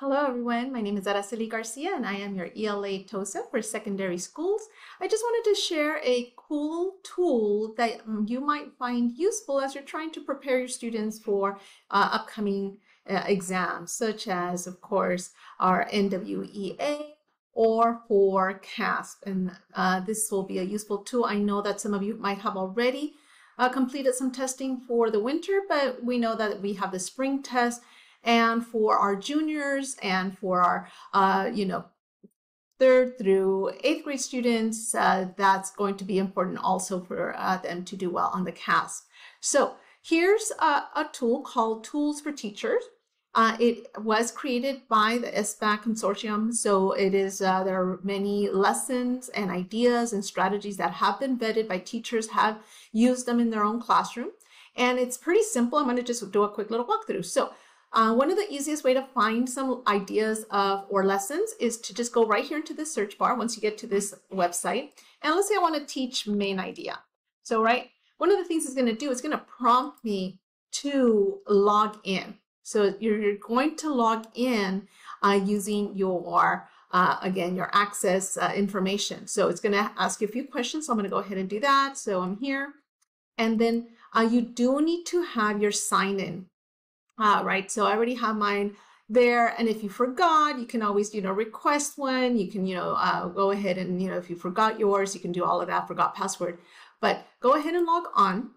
Hello everyone, my name is Araceli Garcia and I am your ELA TOSA for secondary schools. I just wanted to share a cool tool that you might find useful as you're trying to prepare your students for uh, upcoming uh, exams, such as, of course, our NWEA or for CAASPP. And uh, this will be a useful tool. I know that some of you might have already uh, completed some testing for the winter, but we know that we have the spring test and for our juniors and for our, uh, you know, third through eighth grade students, uh, that's going to be important also for uh, them to do well on the CAASPP. So here's a, a tool called Tools for Teachers. Uh, it was created by the SBAC consortium, so it is uh, there are many lessons and ideas and strategies that have been vetted by teachers, have used them in their own classroom, and it's pretty simple. I'm going to just do a quick little walkthrough. So uh, one of the easiest way to find some ideas of or lessons is to just go right here into the search bar once you get to this website. And let's say I want to teach main idea. So right, one of the things it's going to do is going to prompt me to log in. So you're, going to log in uh, using your, uh, again, your access uh, information. So it's going to ask you a few questions. So I'm going to go ahead and do that. So I'm here. And then uh, you do need to have your sign in uh, right? So I already have mine there. And if you forgot, you can always, you know, request one. You can, you know, uh, go ahead and, you know, if you forgot yours, you can do all of that, forgot password. But go ahead and log on.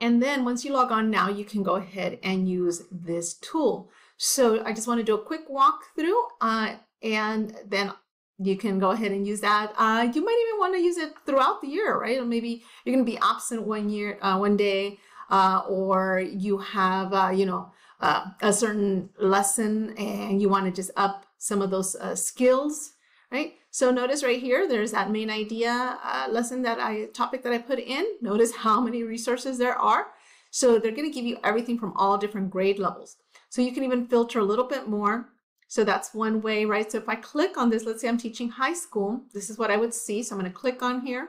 And then once you log on now, you can go ahead and use this tool. So I just want to do a quick walkthrough uh, and then you can go ahead and use that. Uh, you might even want to use it throughout the year, right? Or maybe you're going to be absent one year, uh, one day, uh, or you have, uh, you know, uh, a certain lesson and you want to just up some of those uh, skills, right? So notice right here, there's that main idea uh, lesson that I, topic that I put in. Notice how many resources there are. So they're going to give you everything from all different grade levels. So you can even filter a little bit more. So that's one way, right? So if I click on this, let's say I'm teaching high school, this is what I would see. So I'm going to click on here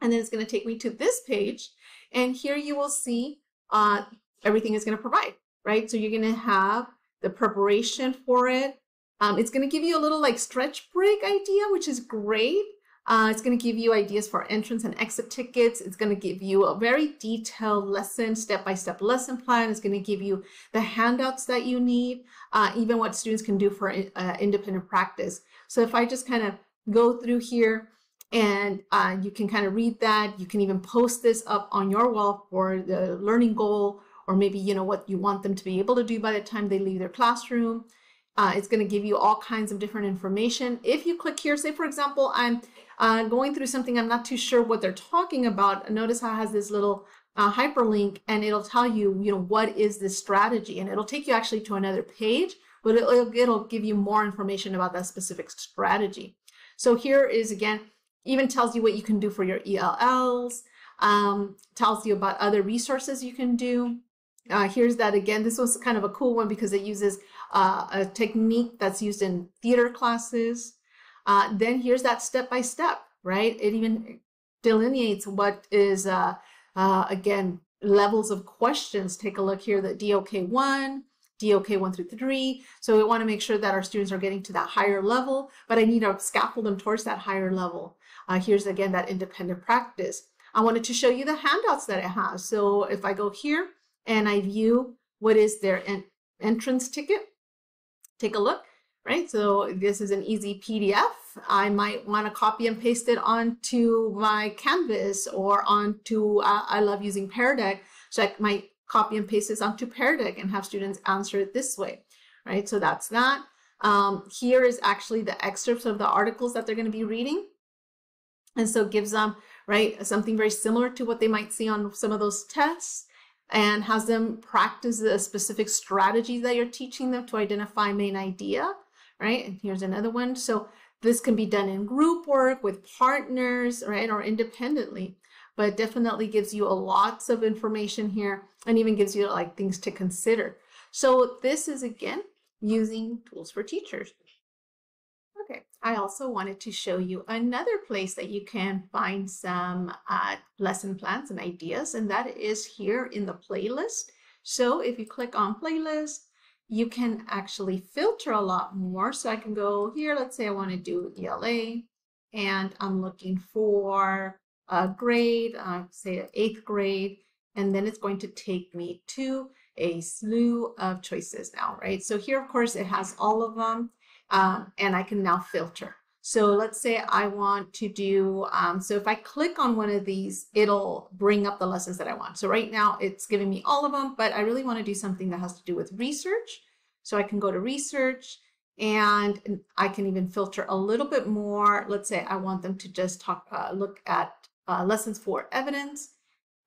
and then it's going to take me to this page and here you will see uh, everything is going to provide, right? So you're going to have the preparation for it. Um, it's going to give you a little like stretch break idea, which is great. Uh, it's going to give you ideas for entrance and exit tickets. It's going to give you a very detailed lesson, step-by-step -step lesson plan. It's going to give you the handouts that you need, uh, even what students can do for uh, independent practice. So if I just kind of go through here, and uh, you can kind of read that. You can even post this up on your wall for the learning goal or maybe, you know, what you want them to be able to do by the time they leave their classroom. Uh, it's going to give you all kinds of different information. If you click here, say, for example, I'm uh, going through something, I'm not too sure what they're talking about. Notice how it has this little uh, hyperlink and it'll tell you, you know, what is this strategy? And it'll take you actually to another page, but it'll, it'll give you more information about that specific strategy. So here is, again, even tells you what you can do for your ELLs, um, tells you about other resources you can do. Uh, here's that again. This was kind of a cool one because it uses uh, a technique that's used in theater classes. Uh, then here's that step by step, right? It even delineates what is, uh, uh, again, levels of questions. Take a look here, the DOK 1, DOK 1 through 3. So we want to make sure that our students are getting to that higher level, but I need to scaffold them towards that higher level. Uh, here's again that independent practice. I wanted to show you the handouts that it has. So if I go here and I view what is their en entrance ticket, take a look, right? So this is an easy PDF. I might want to copy and paste it onto my Canvas or onto, uh, I love using Pear Deck. So I might copy and paste this onto Pear Deck and have students answer it this way, right? So that's that. Um, here is actually the excerpts of the articles that they're going to be reading. And so it gives them, right, something very similar to what they might see on some of those tests and has them practice the specific strategies that you're teaching them to identify main idea, right? And here's another one. So this can be done in group work with partners, right, or independently, but definitely gives you a lots of information here and even gives you like things to consider. So this is again using tools for teachers. Okay, I also wanted to show you another place that you can find some uh, lesson plans and ideas, and that is here in the playlist. So if you click on playlist, you can actually filter a lot more. So I can go here, let's say I want to do ELA, and I'm looking for a grade, uh, say eighth grade, and then it's going to take me to a slew of choices now, right? So here, of course, it has all of them, um, and I can now filter. So let's say I want to do, um, so if I click on one of these, it'll bring up the lessons that I want. So right now it's giving me all of them, but I really want to do something that has to do with research. So I can go to research and I can even filter a little bit more. Let's say I want them to just talk, uh, look at uh, lessons for evidence.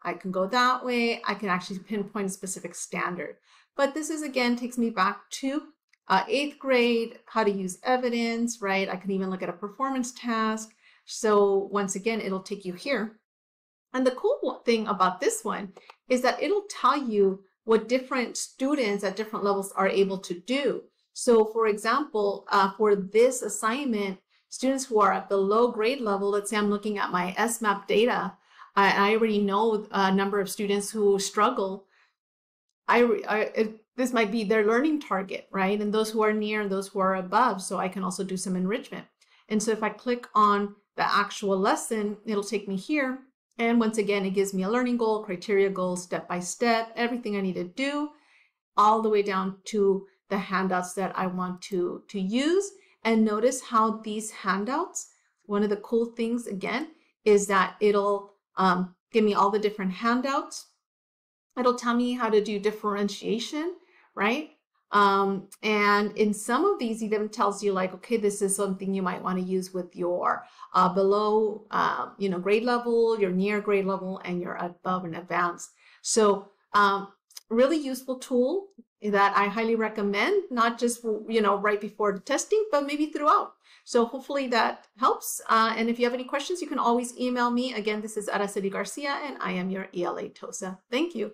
I can go that way. I can actually pinpoint a specific standard. But this is again takes me back to uh, eighth grade, how to use evidence, right? I can even look at a performance task. So once again, it'll take you here. And the cool thing about this one is that it'll tell you what different students at different levels are able to do. So for example, uh, for this assignment, students who are at the low grade level, let's say I'm looking at my SMAP data, I, I already know a number of students who struggle. I, I it, this might be their learning target, right? And those who are near and those who are above. So I can also do some enrichment. And so if I click on the actual lesson, it'll take me here. And once again, it gives me a learning goal, criteria goal, step by step, everything I need to do, all the way down to the handouts that I want to, to use. And notice how these handouts, one of the cool things again, is that it'll um, give me all the different handouts. It'll tell me how to do differentiation right? Um, and in some of these, even tells you like, okay, this is something you might want to use with your uh, below, um, you know, grade level, your near grade level, and your above and advanced. So um, really useful tool that I highly recommend, not just, you know, right before the testing, but maybe throughout. So hopefully that helps. Uh, and if you have any questions, you can always email me. Again, this is Araceli Garcia, and I am your ELA TOSA. Thank you.